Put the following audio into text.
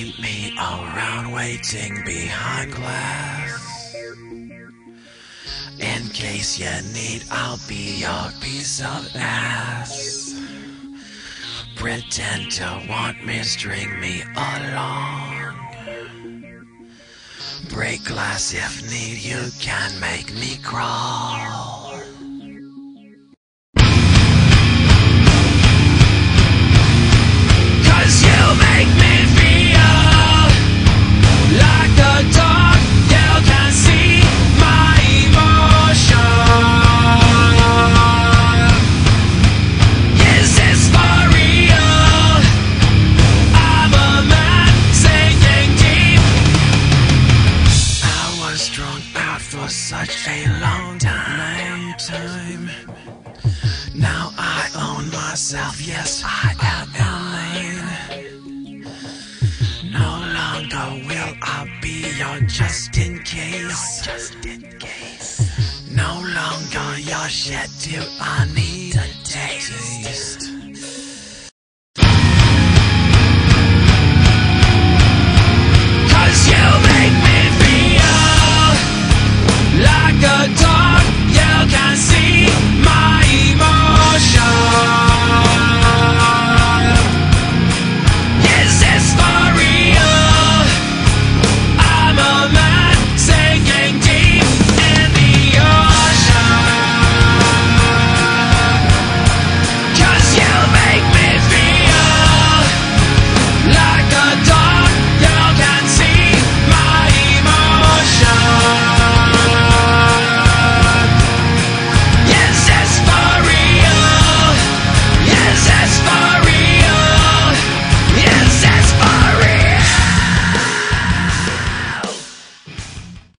keep me around waiting behind glass. In case you need, I'll be your piece of ass. Pretend to want me, string me along. Break glass if need, you can make me crawl. Such a long time. Now I own myself. Yes, I am mine. No longer will I be your just in case. Just in case. No longer your shit do I need.